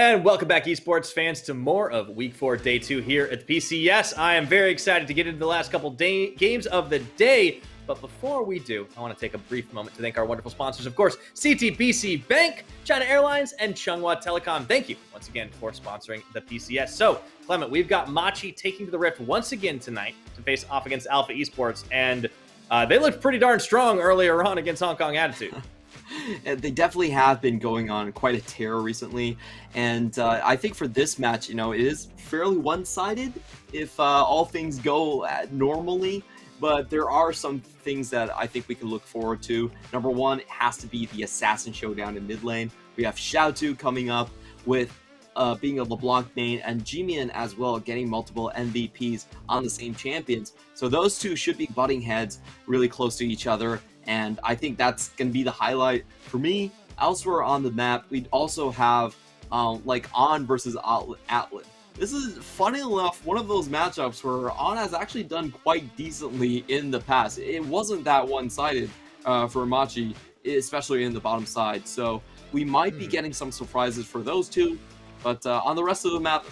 And welcome back, esports fans, to more of Week 4, Day 2 here at the PCS. I am very excited to get into the last couple day- games of the day. But before we do, I want to take a brief moment to thank our wonderful sponsors, of course, CTBC Bank, China Airlines, and Chunghwa Telecom. Thank you once again for sponsoring the PCS. So, Clement, we've got Machi taking to the Rift once again tonight to face off against Alpha Esports. And uh, they looked pretty darn strong earlier on against Hong Kong Attitude. they definitely have been going on quite a tear recently, and uh, I think for this match, you know, it is fairly one-sided if uh, all things go uh, normally. But there are some things that I think we can look forward to. Number one, it has to be the Assassin Showdown in mid lane. We have Xiaotu coming up with uh, being a LeBlanc main and Jimian as well, getting multiple MVPs on the same champions. So those two should be butting heads really close to each other and I think that's going to be the highlight for me. Elsewhere on the map, we'd also have um, like On versus Atlan. This is, funny enough, one of those matchups where On has actually done quite decently in the past. It wasn't that one-sided uh, for Machi, especially in the bottom side. So we might be hmm. getting some surprises for those two. But uh, on the rest of the map,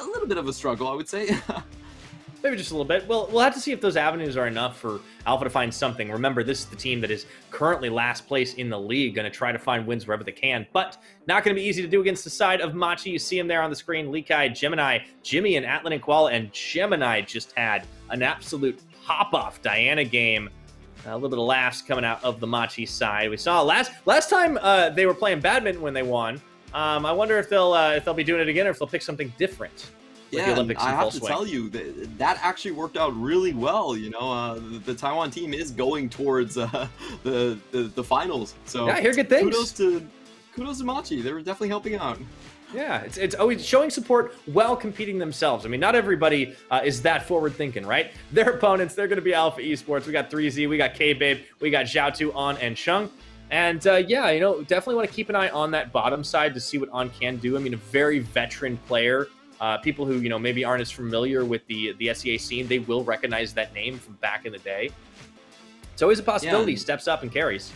a little bit of a struggle, I would say. maybe just a little bit. Well, we'll have to see if those avenues are enough for Alpha to find something. Remember, this is the team that is currently last place in the league, going to try to find wins wherever they can, but not going to be easy to do against the side of Machi. You see him there on the screen, Likai, Gemini, Jimmy, and Atlan and Koala, and Gemini just had an absolute pop-off Diana game. A little bit of laughs coming out of the Machi side. We saw last last time uh, they were playing badminton when they won. Um, I wonder if they'll uh, if they'll be doing it again or if they'll pick something different yeah, the Olympics I have to swing. tell you that that actually worked out really well. You know, uh, the, the, Taiwan team is going towards uh, the, the, the finals. So yeah, hear good things. Kudos to kudos to Machi. They were definitely helping out. Yeah, it's, it's always showing support while competing themselves. I mean, not everybody uh, is that forward thinking, right? Their opponents, they're going to be Alpha Esports. We got 3Z, we got K Babe, we got Xiaotu, On, and Sheng. And uh, yeah, you know, definitely want to keep an eye on that bottom side to see what On can do. I mean, a very veteran player uh, people who you know maybe aren't as familiar with the the SEA scene, they will recognize that name from back in the day. It's always a possibility. Yeah. Steps up and carries.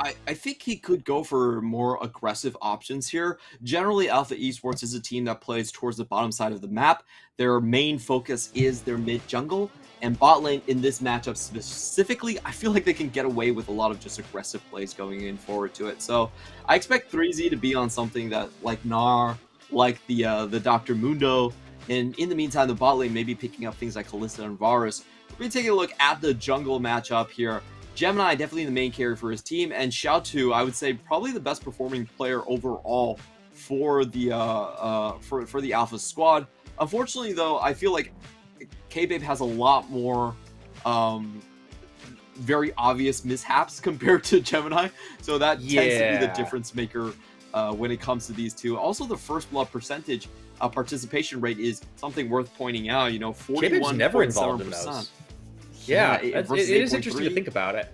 I, I think he could go for more aggressive options here. Generally, Alpha Esports is a team that plays towards the bottom side of the map. Their main focus is their mid jungle. And bot lane in this matchup specifically, I feel like they can get away with a lot of just aggressive plays going in forward to it. So I expect 3Z to be on something that like Gnar like the uh, the Dr. Mundo. And in the meantime, the bot lane may be picking up things like Kalista and Varus. We're going to take a look at the jungle matchup here. Gemini definitely the main carry for his team, and Xiaotu, I would say, probably the best performing player overall for the uh, uh, for for the Alpha squad. Unfortunately, though, I feel like K-Babe has a lot more um, very obvious mishaps compared to Gemini, so that yeah. tends to be the difference maker uh, when it comes to these two. Also, the first blood percentage uh, participation rate is something worth pointing out. You know, forty-one never involved in those. Yeah, yeah it, it is interesting to think about it.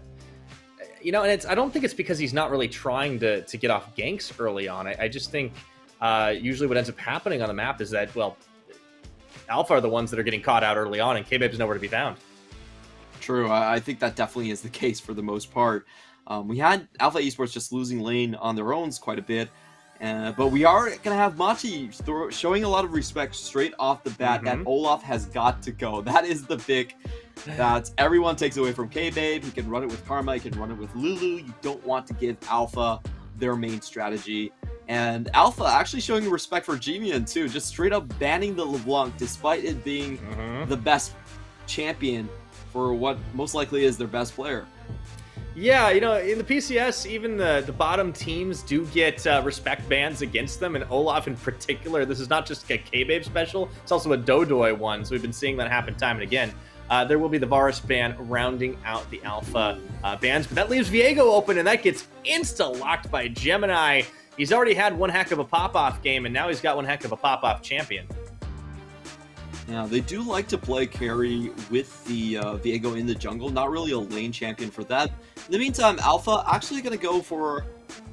You know, and it's I don't think it's because he's not really trying to to get off ganks early on. I, I just think uh, usually what ends up happening on the map is that well, Alpha are the ones that are getting caught out early on, and K is nowhere to be found. True, I think that definitely is the case for the most part. Um, we had Alpha Esports just losing lane on their own quite a bit, uh, but we are going to have Machi throw, showing a lot of respect straight off the bat mm-hmm. that Olaf has got to go. That is the pick that everyone takes away from K-Babe. He can run it with Karma, he can run it with Lulu. You don't want to give Alpha their main strategy. And Alpha actually showing respect for Jimian too, just straight up banning the LeBlanc despite it being mm-hmm. the best champion for what most likely is their best player. Yeah, you know, in the PCS, even the, the bottom teams do get uh, respect bans against them, and Olaf in particular. This is not just a K-Babe special, it's also a Dodoy one, so we've been seeing that happen time and again. Uh, there will be the Varus ban rounding out the Alpha uh, bans, but that leaves Viego open, and that gets insta-locked by Gemini. He's already had one heck of a pop-off game, and now he's got one heck of a pop-off champion. Yeah, they do like to play carry with the uh, Viego in the jungle. Not really a lane champion for that. In the meantime, Alpha actually going to go for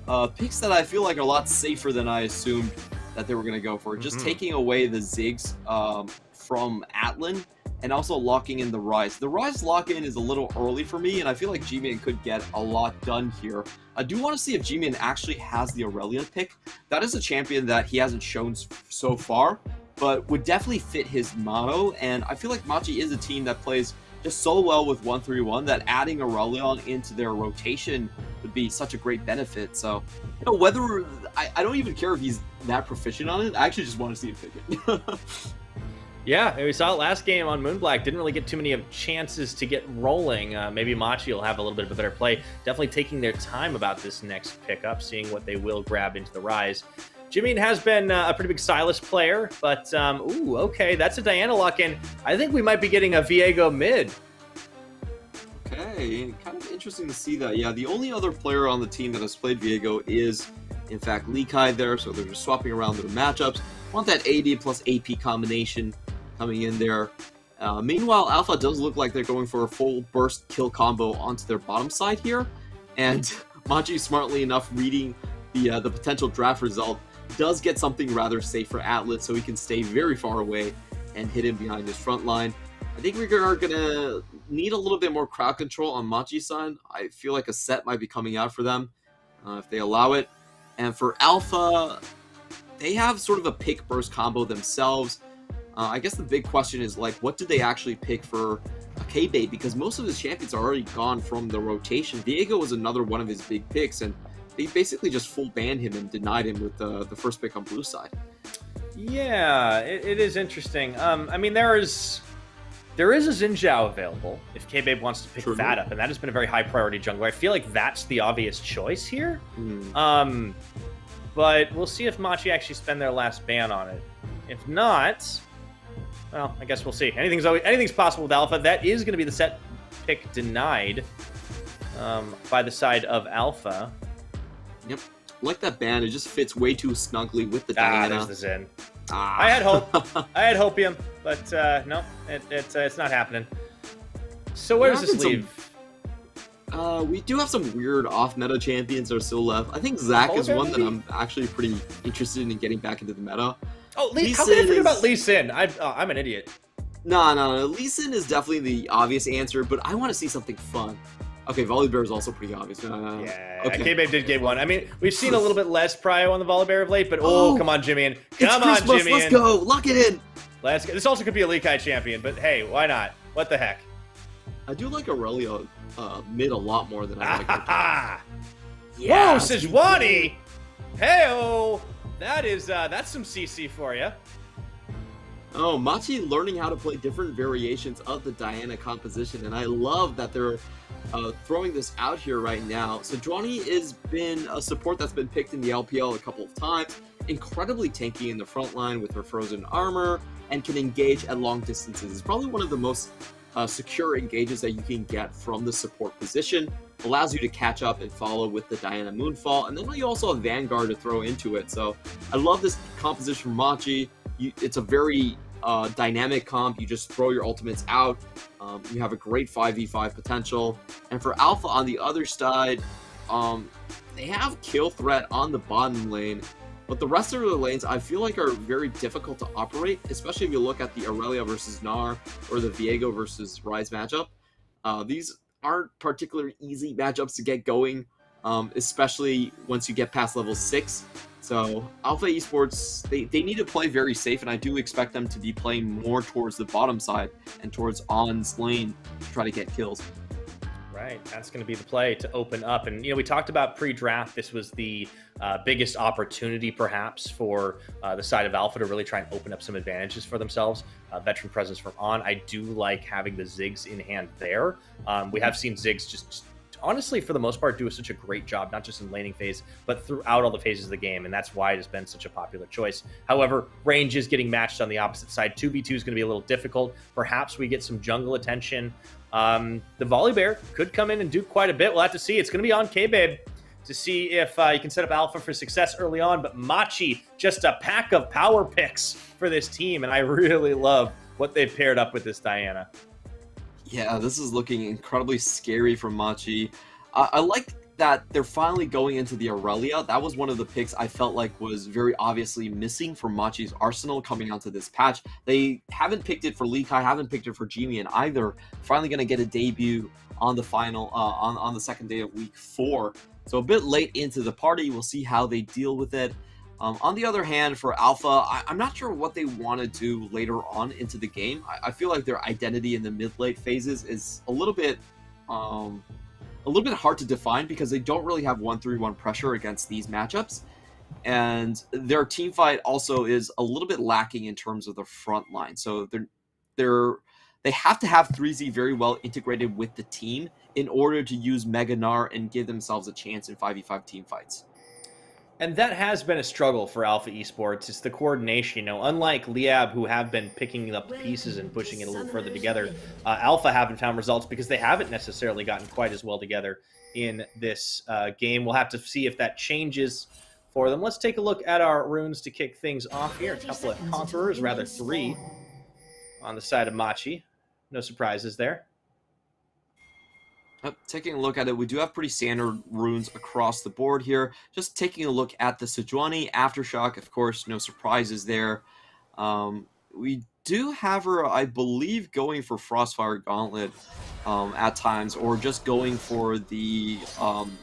uh, picks that I feel like are a lot safer than I assumed that they were going to go for. Just mm -hmm. taking away the Ziggs um, from Atlan and also locking in the Ryze. The Ryze lock-in is a little early for me, and I feel like G-Man could get a lot done here. I do want to see if G-Man actually has the Irelia pick. That is a champion that he hasn't shown so far, but would definitely fit his motto, and I feel like Machi is a team that plays just so well with 131 that adding Irelia into their rotation would be such a great benefit. So, you know, whether I, I don't even care if he's that proficient on it, I actually just want to see him pick it. Yeah, we saw it last game on Moonblack. Didn't really get too many of chances to get rolling. Uh, maybe Machi will have a little bit of a better play. Definitely taking their time about this next pickup, seeing what they will grab into the Ryze. Jimmy has been uh, a pretty big Sylas player, but um, ooh, okay, that's a Diana lock in. I think we might be getting a Viego mid. Okay, kind of interesting to see that. Yeah, the only other player on the team that has played Viego is, in fact, Lee Kai there, so they're just swapping around their matchups. Want that AD plus AP combination coming in there. Uh, meanwhile, Alpha does look like they're going for a full burst kill combo onto their bottom side here, and Machi, smartly enough, reading the uh, the potential draft result, does get something rather safe for Atlan, so he can stay very far away and hit him behind his front line. I think we are gonna need a little bit more crowd control on Machi's side. I feel like a Sett might be coming out for them uh, if they allow it. And for Alpha, they have sort of a pick burst combo themselves. Uh, I guess the big question is like, what did they actually pick for a K-Babe? Because most of his champions are already gone from the rotation. Viego was another one of his big picks, and they basically just full banned him and denied him with the, the first pick on blue side. Yeah, it, it is interesting. Um, I mean, there is there is a Xin Zhao available if K-Babe wants to pick True. that up, and that has been a very high priority jungler. I feel like that's the obvious choice here. Mm. Um, but we'll see if Machi actually spend their last ban on it. If not, well, I guess we'll see. Anything's always, anything's possible with Alpha. That is going to be the Sett pick denied um, by the side of Alpha. Yep. Like that band, it just fits way too snugly with the ah, Diana. there's the Xin. Ah. I had hope. I had hopium, but uh, no, it, it's uh, it's not happening. So where does this leave? Some, uh, we do have some weird off-meta champions that are still left. I think Zac is one maybe? that I'm actually pretty interested in getting back into the meta. Oh, Lee, Lee how can I forget is... about Lee Sin? I'm, uh, I'm an idiot. No, no, no. Lee Sin is definitely the obvious answer, but I want to see something fun. Okay, Volibear is also pretty obvious. Uh, yeah, okay. K-Babe did get one. I mean, we've seen a little bit less prio on the Volibear of late, but oh, oh come on, Jimmy. Come on, Jimmy. Let's go. Lock it in. Let's go. This also could be a Lee Kai champion, but hey, why not? What the heck? I do like Irelia uh, mid a lot more than I like yeah, Whoa, Sejuani! Hey, that is uh, that's some CC for you. Oh, Machi learning how to play different variations of the Diana composition, and I love that they're uh, throwing this out here right now. So Sejuani has been a support that's been picked in the LPL a couple of times. Incredibly tanky in the front line with her frozen armor and can engage at long distances. It's probably one of the most uh, secure engages that you can get from the support position. Allows you to catch up and follow with the Diana Moonfall, and then you also have Vanguard to throw into it. So I love this composition from Machi. You, it's a very uh, dynamic comp. You just throw your ultimates out. Um, you have a great 5v5 potential. And for Alpha on the other side, um, they have kill threat on the bottom lane. But the rest of the lanes, I feel like, are very difficult to operate, especially if you look at the Irelia versus Gnar or the Viego versus Ryze matchup. Uh, these aren't particularly easy matchups to get going, um, especially once you get past level 6. So Alpha Esports, they, they need to play very safe, and I do expect them to be playing more towards the bottom side and towards On's lane to try to get kills. Right, that's going to be the play to open up. And, you know, we talked about pre draft. This was the uh, biggest opportunity, perhaps, for uh, the side of Alpha to really try and open up some advantages for themselves. Uh, veteran presence from On. I do like having the Ziggs in hand there. Um, we have seen Ziggs just honestly, for the most part, do such a great job, not just in laning phase, but throughout all the phases of the game. And that's why it has been such a popular choice. However, range is getting matched on the opposite side. 2v2 is going to be a little difficult. Perhaps we get some jungle attention. Um, the Volibear could come in and do quite a bit. We'll have to see. It's going to be on K-Babe to see if uh, you can set up Alpha for success early on. But Machi, just a pack of power picks for this team. And I really love what they've paired up with this Diana. Yeah, this is looking incredibly scary for Machi. I like that they're finally going into the Irelia. That was one of the picks I felt like was very obviously missing from Machi's arsenal coming onto this patch. They haven't picked it for Lee Kai, haven't picked it for Jimian either. Finally going to get a debut on the final, uh, on, on the second day of week four. So a bit late into the party. We'll see how they deal with it. Um, on the other hand, for Alpha, I, am not sure what they want to do later on into the game. I, I feel like their identity in the mid-late phases is a little bit um, a little bit hard to define because they don't really have one three one pressure against these matchups. And their team fight also is a little bit lacking in terms of the front line. So they're they're they have to have 3Z very well integrated with the team in order to use Mega Gnar and give themselves a chance in 5v5 team fights. And that has been a struggle for Alpha Esports. It's the coordination. You know, unlike Liyab, who have been picking up the pieces and pushing it a little further together, uh, Alpha haven't found results because they haven't necessarily gotten quite as well together in this uh, game. We'll have to see if that changes for them. Let's take a look at our runes to kick things off here. A couple of Conquerors, rather three, on the side of Machi. No surprises there. Taking a look at it, we do have pretty standard runes across the board here. Just taking a look at the Sejuani Aftershock, of course, no surprises there. Um, we do have her, I believe, going for Frostfire Gauntlet um, at times, or just going for the um,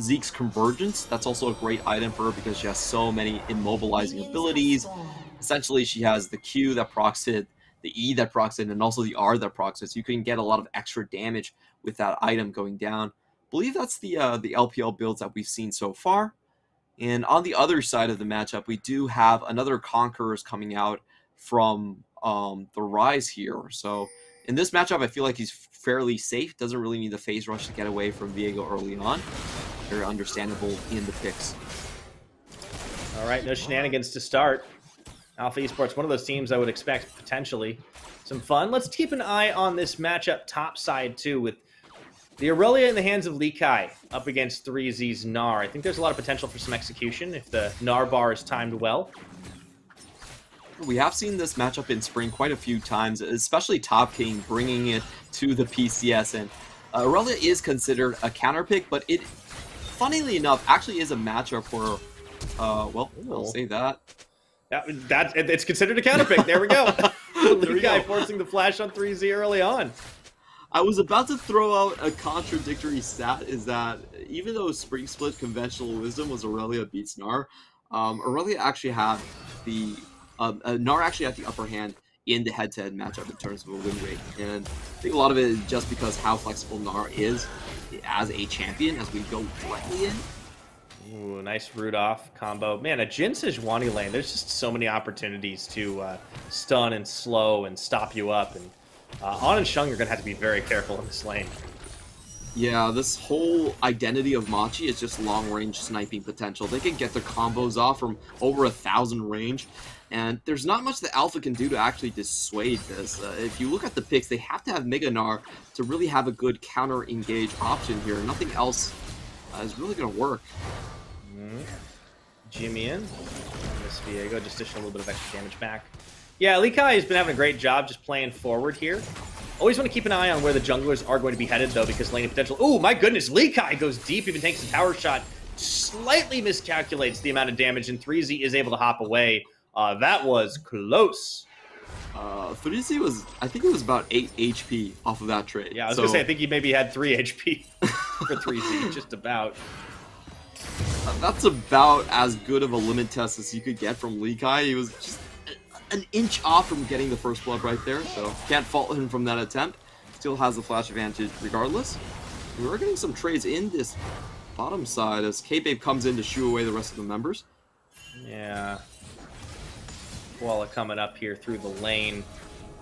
Zeke's Convergence. That's also a great item for her because she has so many immobilizing abilities. Essentially, she has the Q that procs it, the E that procs it, and also the R that procs it. So you can get a lot of extra damage with that item going down. I believe that's the uh, the LPL builds that we've seen so far. And on the other side of the matchup, we do have another Conquerors coming out from um, the Ryze here. So in this matchup, I feel like he's fairly safe. Doesn't really need the phase rush to get away from Viego early on. Very understandable in the picks. All right, no shenanigans to start. Alpha Esports, one of those teams I would expect potentially some fun. Let's keep an eye on this matchup top side too with the Irelia in the hands of Lee Kai up against 3Z's Gnar. I think there's a lot of potential for some execution if the Gnar bar is timed well. We have seen this matchup in spring quite a few times, especially Top King bringing it to the PCS. And uh, Irelia is considered a counter pick, but it, funnily enough, actually is a matchup for, uh, well, Ooh. I'll say that. Yeah, that it's considered a counter pick. There we go. Lee Kai forcing the flash on 3Z early on. I was about to throw out a contradictory stat is that even though Spring Split conventional wisdom was Irelia beats Gnar, um, Irelia actually had the um, uh, Gnar actually had the upper hand in the head-to-head matchup in terms of a win rate, and I think a lot of it is just because how flexible Gnar is as a champion as we go directly in. Ooh, nice Rudolph combo. Man, a Jhin Sejuani lane, there's just so many opportunities to uh, stun and slow and stop you up, and uh, On and Shung are going to have to be very careful in this lane. Yeah, this whole identity of Machi is just long-range sniping potential. They can get their combos off from over a thousand range, and there's not much that Alpha can do to actually dissuade this. Uh, if you look at the picks, they have to have Mega Gnar to really have a good counter-engage option here. Nothing else uh, is really going to work. Mm -hmm. Jimmy in. Miss Viego just dish a little bit of extra damage back. Yeah, Lee Kai has been having a great job just playing forward here. Always want to keep an eye on where the junglers are going to be headed, though, because laning potential... Oh, my goodness, Lee Kai goes deep, even takes a tower shot. Slightly miscalculates the amount of damage, and 3Z is able to hop away. Uh, that was close. Uh, 3Z was, I think it was about 8 HP off of that trade. Yeah, I was so... going to say, I think he maybe had 3 HP for 3Z, just about. That's about as good of a limit test as you could get from Lee Kai. He was just an inch off from getting the first blood right there, so can't fault him from that attempt. Still has the flash advantage regardless. We are getting some trades in this bottom side as K-Babe comes in to shoo away the rest of the members. Yeah. Koala coming up here through the lane.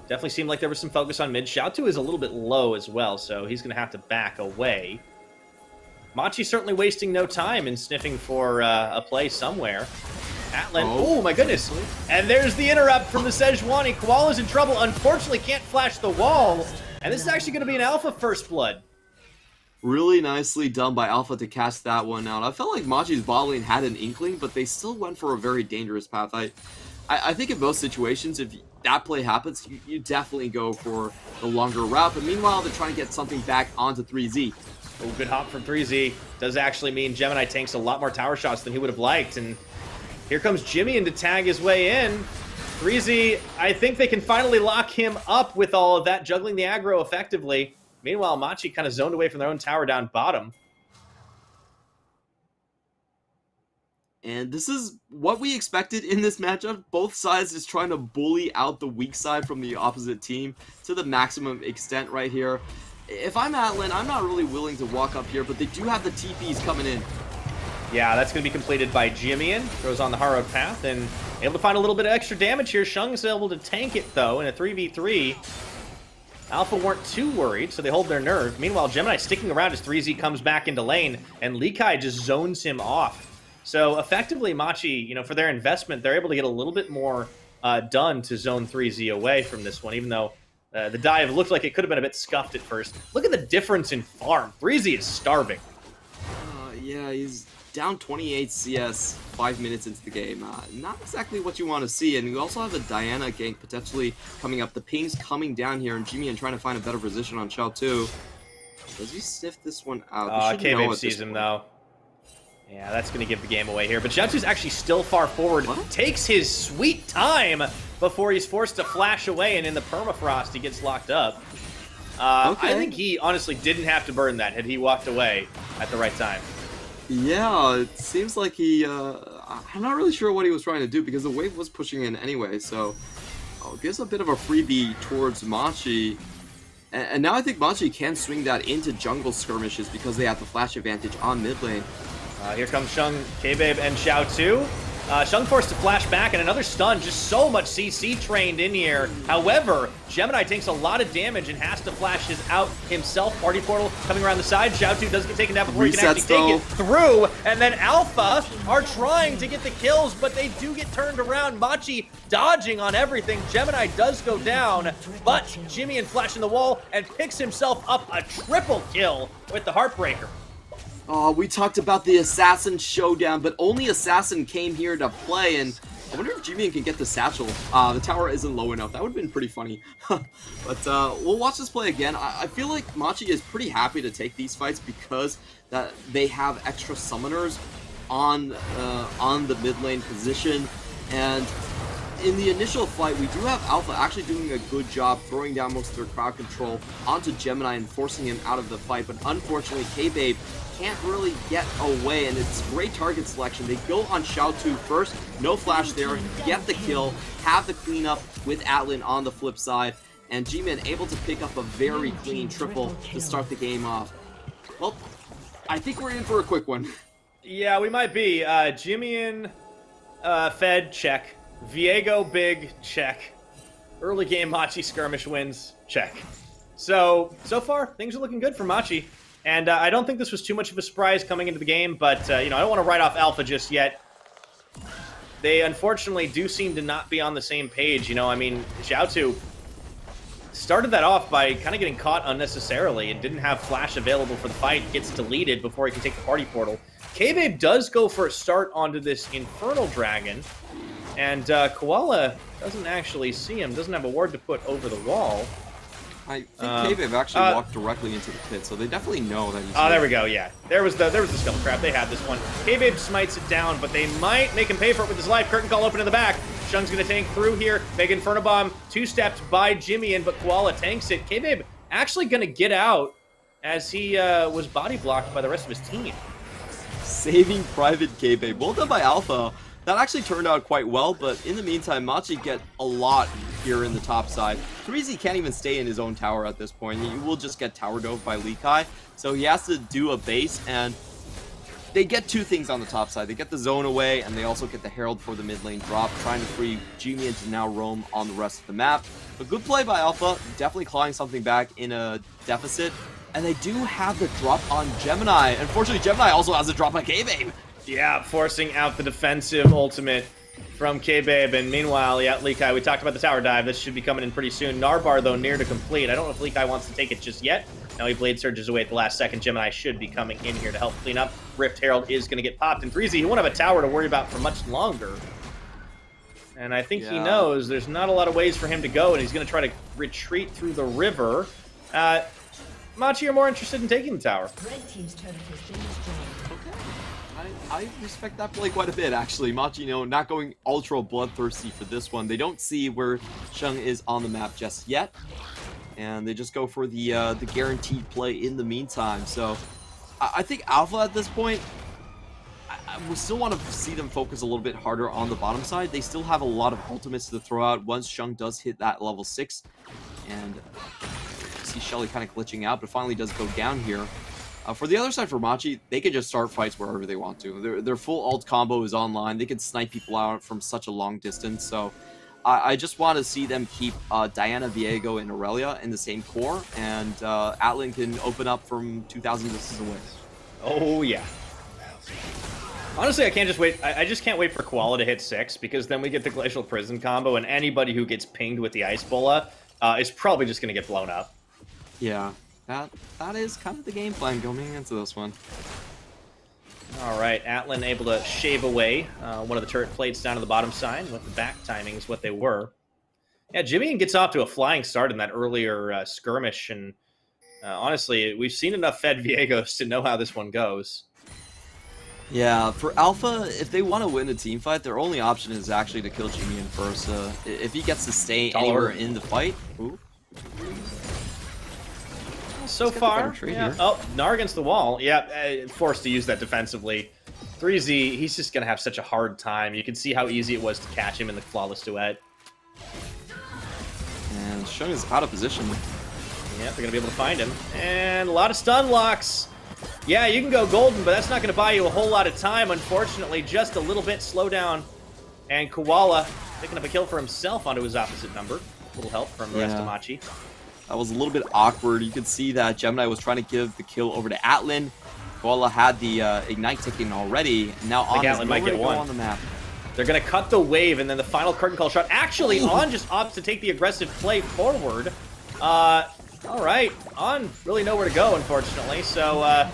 Definitely seemed like there was some focus on mid. Xiaotu is a little bit low as well, so he's going to have to back away. Machi certainly wasting no time in sniffing for uh, a play somewhere. Atlan. Oh. oh. my goodness. And there's the interrupt from the Sejuani. Koala's in trouble. Unfortunately, can't flash the wall. And this is actually going to be an Alpha First Blood. Really nicely done by Alpha to cast that one out. I felt like Machi's bottling had an inkling, but they still went for a very dangerous path. I, I, I think in most situations, if that play happens, you, you definitely go for the longer route. But meanwhile, they're trying to get something back onto 3Z. Oh, good hop from 3Z. Does actually mean Gemini tanks a lot more tower shots than he would have liked. And here comes Jimmy in to tag his way in. 3Z, I think they can finally lock him up with all of that, juggling the aggro effectively. Meanwhile, Machi kind of zoned away from their own tower down bottom. And this is what we expected in this matchup. Both sides is trying to bully out the weak side from the opposite team to the maximum extent right here. If I'm Atlan, I'm not really willing to walk up here, but they do have the TPs coming in. Yeah, that's going to be completed by Jimian. Throws on the Harrowed Path and able to find a little bit of extra damage here. Shung's able to tank it, though, in a 3v3. Alpha weren't too worried, so they hold their nerve. Meanwhile, Gemini sticking around as 3Z comes back into lane, and Likai just zones him off. So effectively, Machi, you know, for their investment, they're able to get a little bit more uh, done to zone 3Z away from this one, even though uh, the dive looked like it could have been a bit scuffed at first. Look at the difference in farm. 3Z is starving. Uh, yeah, he's down 28 CS five minutes into the game. Uh, not exactly what you want to see. And we also have a Diana gank potentially coming up. The ping's coming down here, and Jimian trying to find a better position on Xiaotu. Does he sniff this one out? Uh, K-Babe sees him, though. Yeah, that's going to give the game away here. But Xiaotu's actually still far forward. What? Takes his sweet time before he's forced to flash away, and in the permafrost, he gets locked up. Uh, okay. I think he honestly didn't have to burn that had he walked away at the right time. Yeah, it seems like he... Uh, I'm not really sure what he was trying to do because the wave was pushing in anyway, so... Oh, gives a bit of a freebie towards Machi. And, and now I think Machi can swing that into jungle skirmishes because they have the flash advantage on mid lane. Uh, here comes Shung, K-Babe, and Xiao Tu. Uh, Shung forced to flash back, and another stun. Just so much CC trained in here. However, Gemini takes a lot of damage and has to flash his out himself. Party Portal coming around the side. Xiao Tu does get taken down before Resets, he can actually though. take it through. And then Alpha are trying to get the kills, but they do get turned around. Machi dodging on everything. Gemini does go down, but Jimian flashing the wall and picks himself up a triple kill with the Heartbreaker. Oh, we talked about the Assassin Showdown, but only Assassin came here to play, and I wonder if Jimian can get the satchel. Uh, the tower isn't low enough. That would have been pretty funny. but uh, we'll watch this play again. I, I, feel like Machi is pretty happy to take these fights because that they have extra summoners on uh, on the mid lane position, and in the initial fight, we do have Alpha actually doing a good job throwing down most of their crowd control onto Gemini and forcing him out of the fight, but unfortunately, K-Babe can't really get away, and it's great target selection. They go on Xiao Tu first, no flash there, get the kill, have the cleanup with Atlan on the flip side, and G-Man able to pick up a very clean triple to start the game off. Well, I think we're in for a quick one. Yeah, we might be. Uh, Jimian, uh, Fed, check. Viego, big, check. Early game Machi skirmish wins, check. So, so far, things are looking good for Machi. And uh, I don't think this was too much of a surprise coming into the game, but, uh, you know, I don't want to write off Alpha just yet. They unfortunately do seem to not be on the same page. You know, I mean, Xiaotu started that off by kind of getting caught unnecessarily and didn't have Flash available for the fight. Gets deleted before he can take the party portal. K-Babe does go for a start onto this Infernal Dragon. And uh, Koala doesn't actually see him, doesn't have a ward to put over the wall. I think um, K-Babe actually uh, walked directly into the pit, so they definitely know that he's. Oh, there we go. Yeah, there was the there was the skull crap. They had this one. K-Babe smites it down, but they might make him pay for it with his life. Curtain call open in the back. Shung's gonna tank through here. Big Inferno Bomb two steps by Jimmy, and but Koala tanks it. K-Babe actually gonna get out as he uh, was body blocked by the rest of his team. Saving Private K-Babe. Well done by Alpha. That actually turned out quite well, but in the meantime, Machi get a lot here in the top side. 3Z can't even stay in his own tower at this point. He will just get tower dove by Lee Kai, so he has to do a base, and they get two things on the top side. They get the zone away, and they also get the Herald for the mid lane drop, trying to free Jimian to now roam on the rest of the map. A good play by Alpha, definitely clawing something back in a deficit. And they do have the drop on Gemini. Unfortunately, Gemini also has a drop on K-Babe. Yeah, forcing out the defensive ultimate from K-Babe. And meanwhile, yeah, Likai, we talked about the tower dive. This should be coming in pretty soon. Gnar bar, though, near to complete. I don't know if Likai wants to take it just yet. Now he blade surges away at the last second. Gemini should be coming in here to help clean up. Rift Herald is going to get popped. And 3Z, he won't have a tower to worry about for much longer. And I think yeah. he knows there's not a lot of ways for him to go, and he's going to try to retreat through the river. Uh, Machi are more interested in taking the tower. Red Team's turret has been destroyed. I, respect that play quite a bit, actually. Machino not going ultra bloodthirsty for this one. They don't see where Sheng is on the map just yet. And they just go for the uh, the guaranteed play in the meantime. So I, I think Alpha at this point, I, I we still want to see them focus a little bit harder on the bottom side. They still have a lot of ultimates to throw out once Sheng does hit that level 6. And see Shelly kind of glitching out, but finally does go down here. Uh, for the other side for Machi, they can just start fights wherever they want to. Their, their full ult combo is online. They can snipe people out from such a long distance. So I, I just want to see them keep uh, Diana, Viego, and Irelia in the same core. And uh, Atlan can open up from 2,000 distances away. Oh, yeah. Honestly, I can't just wait. I, I just can't wait for Koala to hit six because then we get the Glacial Prison combo, and anybody who gets pinged with the Ice Bola uh, is probably just going to get blown up. Yeah, that that is kind of the game plan going into this one. All right, Atlan able to shave away uh, one of the turret plates down to the bottom side with the back timings what they were. Yeah, Jimian gets off to a flying start in that earlier uh, skirmish, and uh, honestly, we've seen enough Fed Viegos to know how this one goes. Yeah, for Alpha, if they want to win a team fight, their only option is actually to kill Jimian first. Uh, if he gets to stay Tall anywhere in the fight, ooh, So He's far, yeah. oh, Gnar against the wall. Yeah, uh, forced to use that defensively. 3Z, he's just going to have such a hard time. You can see how easy it was to catch him in the flawless duet. and Shung is out of position. Yeah, they're going to be able to find him. And a lot of stun locks. Yeah, you can go golden, but that's not going to buy you a whole lot of time, unfortunately. Just a little bit slow down. And Koala picking up a kill for himself onto his opposite number. A little help from Yeah. Restamachi. That was a little bit awkward. You could see that Gemini was trying to give the kill over to Atlan. Koala had the uh, Ignite ticking already. Now on is might get one. on the map. They're going to cut the wave, and then the final curtain call shot. Actually, On just opts to take the aggressive play forward. Uh, all right. On really nowhere to go, unfortunately. So uh,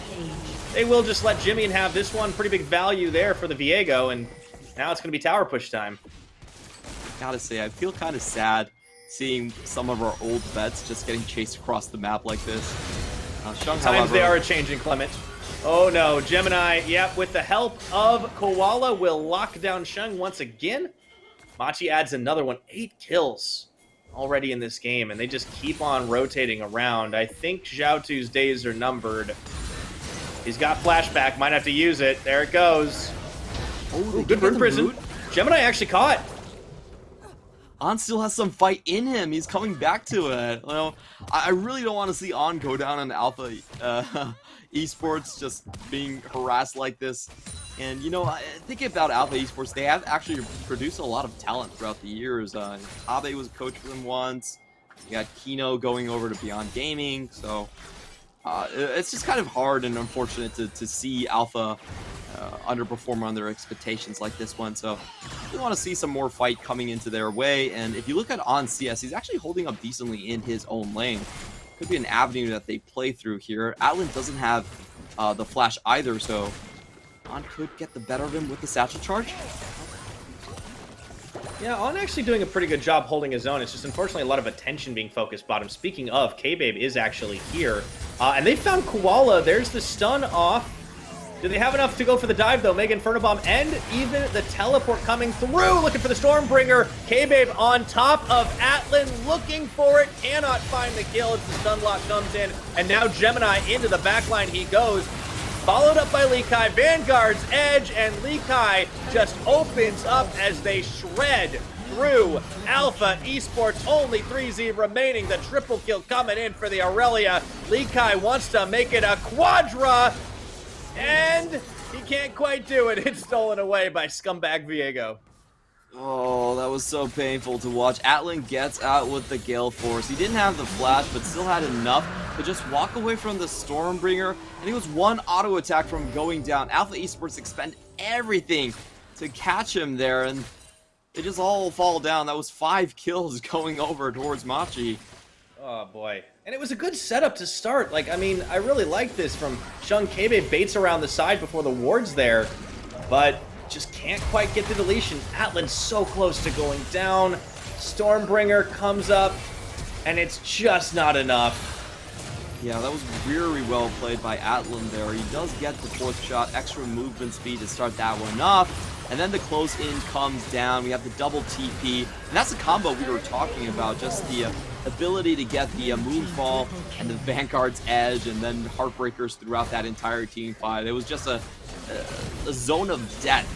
they will just let Jimmy and have this one. Pretty big value there for the Viego, and now it's going to be tower push time. Gotta say, I feel kind of sad seeing some of our old vets just getting chased across the map like this. Uh, Shung, Times however, they are a changing, Clement. Oh no, Gemini, yep, with the help of Koala, will lock down Shung once again. Machi adds another one, eight kills already in this game, and they just keep on rotating around. I think Xiaotu's days are numbered. He's got flashback, might have to use it. There it goes. Oh, Ooh, good in burn prison. mood. Gemini actually caught. On still has some fight in him. He's coming back to it. You know, I really don't want to see On go down on Alpha uh, Esports just being harassed like this. And you know, thinking about Alpha Esports, they have actually produced a lot of talent throughout the years. Uh, Abe was a coach for them once. You got Kino going over to Beyond Gaming. So uh, it's just kind of hard and unfortunate to, to see Alpha uh, underperform on their expectations like this one. So we want to see some more fight coming into their way. And if you look at on CS, he's actually holding up decently in his own lane. Could be an avenue that they play through here. Atlan doesn't have uh, the flash either, so On could get the better of him with the satchel charge. Yeah, On actually doing a pretty good job holding his own. It's just unfortunately a lot of attention being focused bottom. Speaking of, K-Babe is actually here. Uh, and they found Koala. There's the stun off. Do they have enough to go for the dive, though? Mega Inferno Bomb and even the teleport coming through, looking for the Stormbringer. K-Babe on top of Atlan, looking for it. Cannot find the kill as the stun lock comes in. And now Gemini into the backline he goes. Followed up by Lee Kai. Vanguard's edge, and Lee Kai just opens up as they shred through Alpha Esports. Only 3Z remaining. The triple kill coming in for the Irelia. Lee Kai wants to make it a quadra, and he can't quite do it. It's stolen away by Scumbag Viego. Oh, that was so painful to watch. Atlan gets out with the Gale Force. He didn't have the flash, but still had enough to just walk away from the Stormbringer. And he was one auto attack from going down. Alpha Esports expend everything to catch him there, and they just all fall down. That was five kills going over towards Machi. Oh boy. And it was a good setup to start. Like, I mean, I really like this from Shun K-Babe baits around the side before the ward's there, but just can't quite get the deletion. Atlan's so close to going down. Stormbringer comes up, and it's just not enough. Yeah, that was very well played by Atlan there. He does get the fourth shot, extra movement speed to start that one off. And then the close in comes down. We have the double TP. And that's the combo we were talking about. Just the uh, ability to get the uh, Moonfall and the Vanguard's Edge and then Heartbreakers throughout that entire team fight. It was just a, a, a zone of death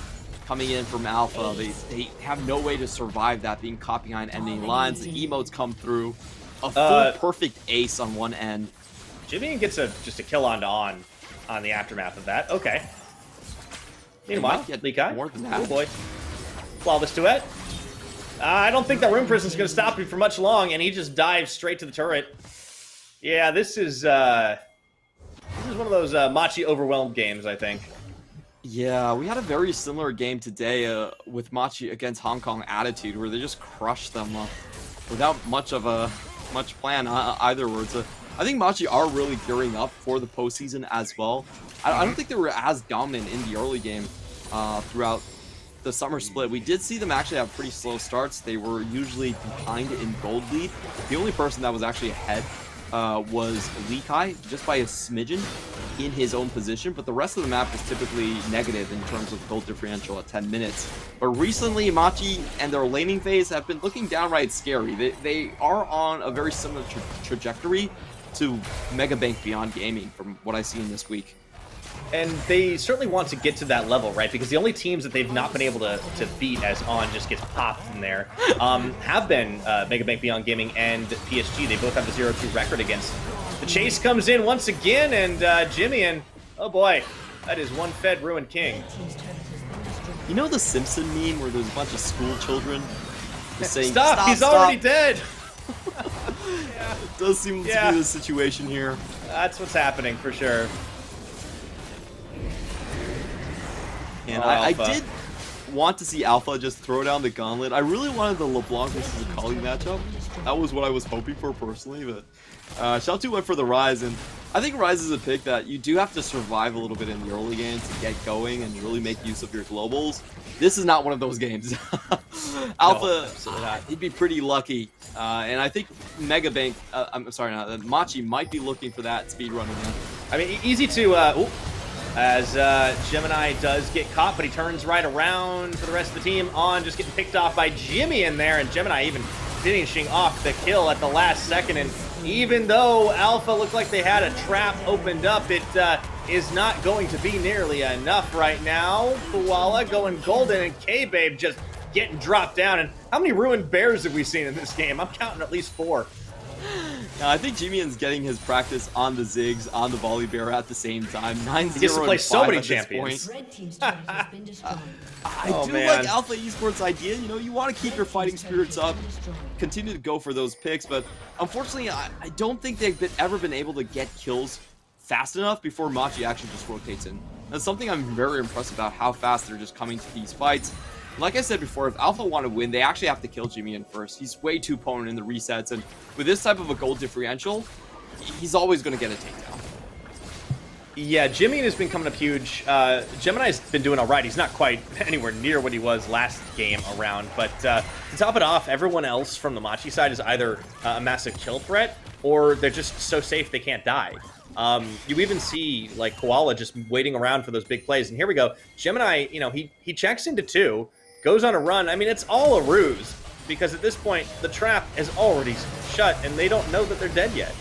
coming in from Alpha. They, they have no way to survive that, being caught behind ending lines. The emotes come through. A full Uh, perfect ace on one end. Jimmy gets a just a kill on to on on the aftermath of that. Okay. Meanwhile, Lee Kai. more than that. Oh boy. Flawless duet. Uh, I don't think that Room Prison's going to stop him for much long, and he just dives straight to the turret. Yeah, this is uh, this is one of those uh, Machi overwhelmed games, I think. Yeah, we had a very similar game today uh, with Machi against Hong Kong Attitude, where they just crushed them uh, without much of a much plan uh, either words. Uh, I think Machi are really gearing up for the postseason as well. I, I don't think they were as dominant in the early game uh, throughout the summer split. We did see them actually have pretty slow starts. They were usually behind in gold lead. The only person that was actually ahead uh, was Lee Kai, just by a smidgen in his own position, but the rest of the map is typically negative in terms of gold differential at 10 minutes. But recently, Machi and their laning phase have been looking downright scary. They, they are on a very similar tra trajectory to Mega Bank Beyond Gaming from what I see in this week. And they certainly want to get to that level, right? Because the only teams that they've not been able to, to beat as On just gets popped from there um, have been uh, Mega Bank Beyond Gaming and PSG. They both have a 0-2 record against. The chase comes in once again, and uh, Jimmy and oh boy, that is one fed ruined king. Team's turret has been destroyed. You know the Simpson meme where there's a bunch of school children saying, Stop! He's stop." already dead. It does seem Yeah. to be the situation here. That's what's happening for sure. And Oh, I, I did want to see Alpha just throw down the gauntlet. I really wanted the LeBlanc versus Akali matchup. That was what I was hoping for personally, but uh, Xiaotu went for the Ryze, and I think Ryze is a pick that you do have to survive a little bit in the early game to get going and really make use of your globals. This is not one of those games. Alpha, not. he'd be pretty lucky, uh, and I think Mega Bank, uh, I'm sorry, not, uh, Machi might be looking for that speed run again. I mean, easy to. Uh, as uh, Gemini does get caught, but he turns right around for the rest of the team. On just getting picked off by Jimmy in there, and Gemini even finishing off the kill at the last second. And even though Alpha looked like they had a trap opened up, it uh, is not going to be nearly enough right now. Koala going golden, and K Babe just getting dropped down. And how many ruined bears have we seen in this game? I'm counting at least four. Now, I think Jimian's getting his practice on the Ziggs, on the Volibear at the same time. 9 0 gets to play so many champions. Red team's turret has been destroyed. I Oh, do man. like Alpha Esports idea. You know, you want to keep your fighting spirits up, continue to go for those picks, but unfortunately, I, I don't think they've been, ever been able to get kills fast enough before Machi actually just rotates in. That's something I'm very impressed about how fast they're just coming to these fights. Like I said before, if Alpha want to win, they actually have to kill Jimian first. He's way too potent in the resets, and with this type of a gold differential, he's always going to get a takedown. Yeah, Jimmy has been coming up huge. Uh, Gemini's been doing all right. He's not quite anywhere near what he was last game around. But uh, to top it off, everyone else from the Machi side is either uh, a massive kill threat or they're just so safe they can't die. Um, you even see like Koala just waiting around for those big plays. And here we go. Gemini, you know, he he checks into two, goes on a run. I mean, it's all a ruse because at this point the trap is already shut and they don't know that they're dead yet.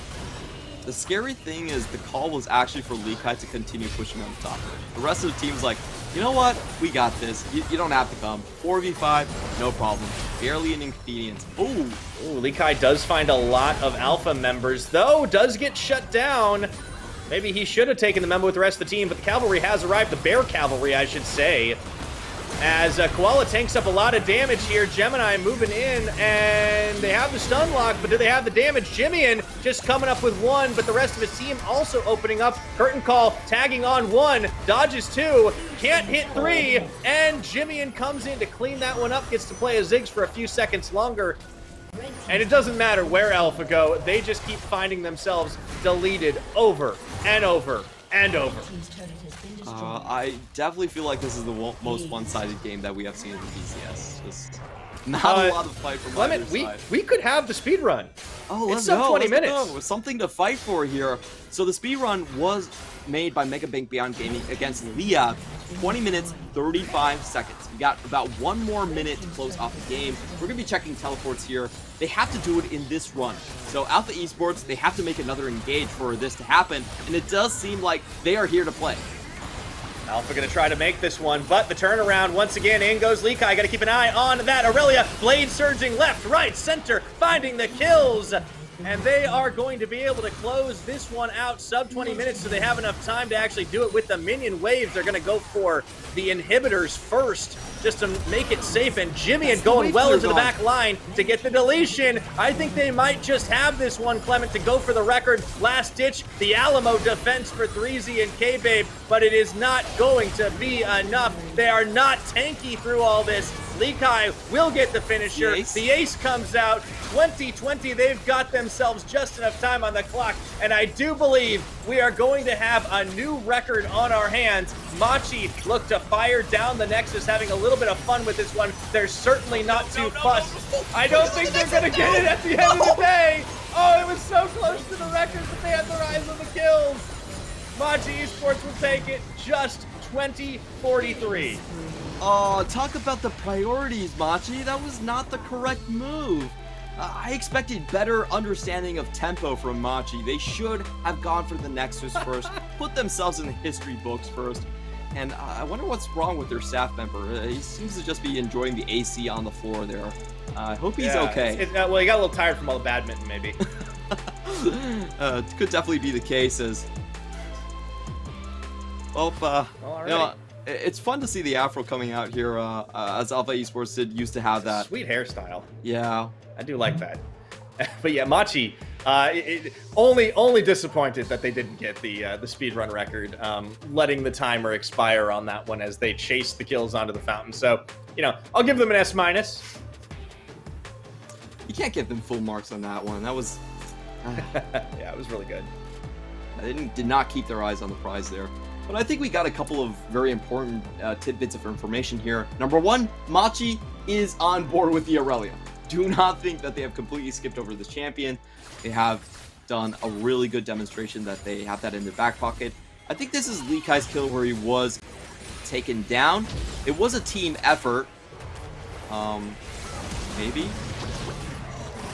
The scary thing is the call was actually for Lee Kai to continue pushing on the top. The rest of the team's like, you know what? We got this. You, you don't have to come. 4v5, no problem. Barely an inconvenience. Ooh, Ooh, Lee Kai does find a lot of Alpha members, though does get shut down. Maybe he should have taken the memo with the rest of the team, but the cavalry has arrived, the bear cavalry, I should say. As uh, Koala tanks up a lot of damage here, Gemini moving in, and they have the stun lock, but do they have the damage? Jimian just coming up with one, but the rest of his team also opening up. Curtain call, tagging on one, dodges two, can't hit three, and Jimian comes in to clean that one up, gets to play a Ziggs for a few seconds longer. And it doesn't matter where Alpha go, they just keep finding themselves deleted over and over and over. Team's turret has been destroyed. uh, I definitely feel like this is the most one-sided game that we have seen in the PCS. Just Not Uh, a lot of fight from Clement, either we side. we could have the speed run. Oh, It's let's sub go. 20 let's minutes. go. Something to fight for here. So the speed run was made by Mega Bank Beyond Gaming against Leah. 20 minutes, 35 seconds. We got about one more minute to close off the game. We're gonna be checking teleports here. They have to do it in this run. So Alpha Esports, they have to make another engage for this to happen, and it does seem like they are here to play. Alpha gonna try to make this one, but the turnaround once again. In goes Likai. Gotta keep an eye on that. Irelia, blade surging left, right, center, finding the kills. And they are going to be able to close this one out sub 20 minutes so they have enough time to actually do it with the minion waves. They're going to go for the inhibitors first just to make it safe. And Jimian going well into the back line to get the deletion. I think they might just have this one, Clement, to go for the record. Last ditch, the Alamo defense for 3Z and K-Babe, but it is not going to be enough. They are not tanky through all this. Likai will get the finisher. The ace. The ace comes out. 2020, they've got themselves just enough time on the clock. And I do believe we are going to have a new record on our hands. Machi looked to fire down the Nexus, having a little bit of fun with this one. They're certainly not too fussed. I don't think they're going to get it at the end of the day. Oh, it was so close to the record, but they had the rise of the kills. Machi Esports will take it just 2043. Oh, talk about the priorities, Machi. That was not the correct move. Uh, I expected better understanding of tempo from Machi. They should have gone for the Nexus first, put themselves in the history books first. And uh, I wonder what's wrong with their staff member. Uh, he seems to just be enjoying the AC on the floor there. Uh, I hope he's Yeah, okay. it- well, he got a little tired from all the badminton, maybe. uh, could definitely be the case as. Well, uh, Well, you know, alrighty. i- it's fun to see the Afro coming out here, uh, uh, as Alpha Esports did used to have that. Sweet hairstyle. Yeah, I do like that. but yeah, Machi, uh, it, it- only only disappointed that they didn't get the uh, the speed run record, um, letting the timer expire on that one as they chased the kills onto the fountain. So you know, I'll give them an S minus. you can't give them full marks on that one. That was. yeah, it was really good. They didn't, did not keep their eyes on the prize there. But I think we got a couple of very important uh, tidbits of information here. Number one, Machi is on board with the Irelia. Do not think that they have completely skipped over this champion. They have done a really good demonstration that they have that in their back pocket. I think this is Likai's kill where he was taken down. It was a team effort. Um, maybe?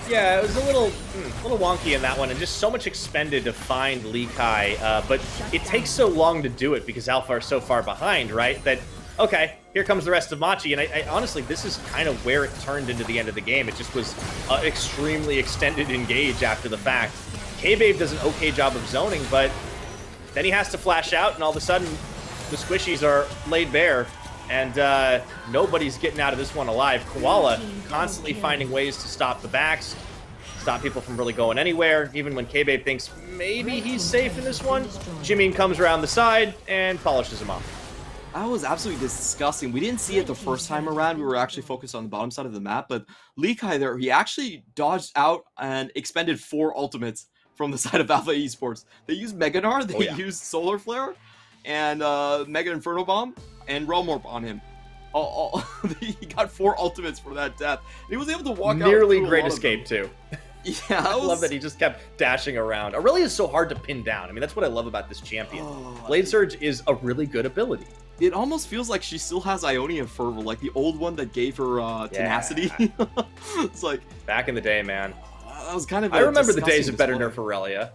Yeah, it was a little, mm, little wonky in that one, and just so much expended to find Likai. Uh, but it takes so long to do it because Alpha are so far behind, right? That okay, here comes the rest of Machi, and I, I honestly, this is kind of where it turned into the end of the game. It just was uh, extremely extended engage after the fact. K-Babe does an okay job of zoning, but then he has to flash out, and all of a sudden, the squishies are laid bare, and uh, nobody's getting out of this one alive. Koala constantly finding ways to stop the backs, stop people from really going anywhere. Even when K-Babe thinks maybe he's safe in this one, Jimmy comes around the side and polishes him off. That was absolutely disgusting. We didn't see it the first time around. We were actually focused on the bottom side of the map, but Likai there, he actually dodged out and expended four ultimates from the side of Alpha Esports. They used Mega Gnar, they Oh, yeah. used Solar Flare, and uh, Mega Inferno Bomb, and Realm Orb on him. All, all, he got four ultimates for that death. He was able to walk out. Nearly great lot of them. escape too. Yeah, I was, love that he just kept dashing around. Irelia is so hard to pin down. I mean, that's what I love about this champion. Oh, Blade Surge is a really good ability. It almost feels like she still has Ionian Fervor, like the old one that gave her uh, tenacity. it's like Back in the day, man. that was kind of. I remember the days of better nerf Irelia.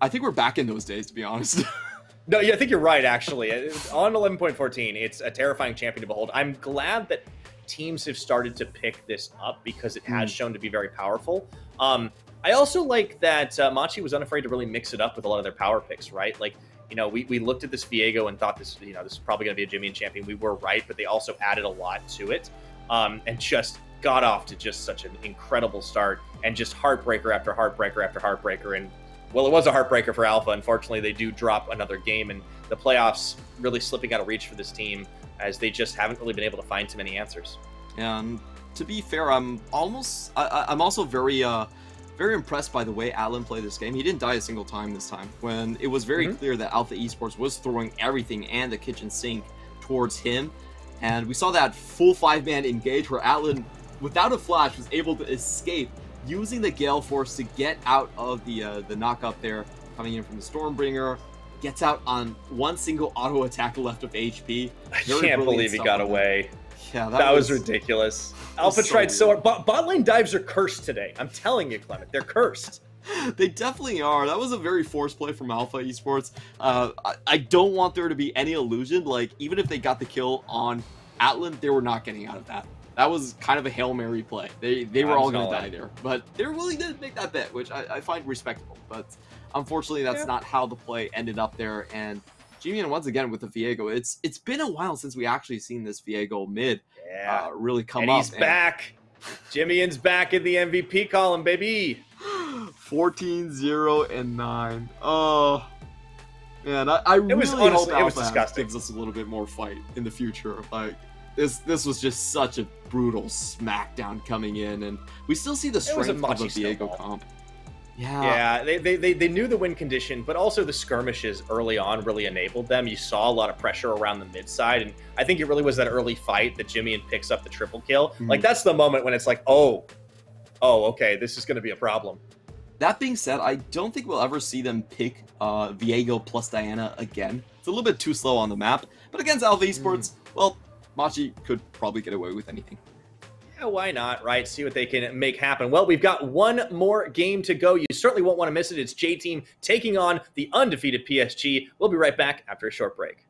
I think we're back in those days, to be honest. No, yeah, I think you're right, actually. On 11.14, it's a terrifying champion to behold. I'm glad that teams have started to pick this up because it has Mm. shown to be very powerful. Um, I also like that uh, Machi was unafraid to really mix it up with a lot of their power picks, right? Like, you know, we, we looked at this Viego and thought this, you know, this is probably going to be a Jimian champion. We were right, but they also added a lot to it um, and just got off to just such an incredible start and just heartbreaker after heartbreaker after heartbreaker. And well, it was a heartbreaker for Alpha. Unfortunately, they do drop another game, and the playoffs really slipping out of reach for this team as they just haven't really been able to find too many answers. and to be fair, I'm almost. I, I'm also very, uh, very impressed by the way Atlan played this game. He didn't die a single time this time. When it was very Mhm. clear that Alpha Esports was throwing everything and the kitchen sink towards him, And we saw that full five man engage where Atlan, without a flash, was able to escape using the Gale Force to get out of the uh, the knock up there, coming in from the Stormbringer. Gets out on one single auto attack left of HP. I can't believe he got on that. away. Yeah, That, was, ridiculous. Alpha so tried so hard. Bot, bot lane dives are cursed today. I'm telling you, Clement. They're cursed. They definitely are. That was a very forced play from Alpha Esports. Uh, I, I don't want there to be any illusion. Like, even if they got the kill on Atlan, they were not getting out of that. That was kind of a Hail Mary play. They they were I'm all going to die there. But they're willing to make that bet, which I, I find respectable. But unfortunately, that's Yeah. not how the play ended up there. And Jimian, once again, with the Viego, it's it's been a while since we actually seen this Viego mid Yeah. uh, really come and up. he's back. Jimmy's back in the MVP column, baby. 14 0 and 9 oh man i, I really was hope honestly- it was Alpha disgusting. gives us a little bit more fight in the future like this this was just such a brutal smackdown coming in and we still see the strength of the snowball. comp yeah Yeah, they, they, they, knew the win condition, but also the skirmishes early on really enabled them. You saw a lot of pressure around the mid side, and I think it really was that early fight that Jimian picks up the triple kill. Mhm. Like that's the moment when it's like, oh, oh, okay, this is going to be a problem. that being said i don't think we'll ever see them pick uh viego plus diana again it's a little bit too slow on the map but against alpha esports well machi could probably get away with anything Yeah, why not, right? See what they can make happen. Well, we've got one more game to go. You certainly won't want to miss it. It's J Team taking on the undefeated PSG. We'll be right back after a short break.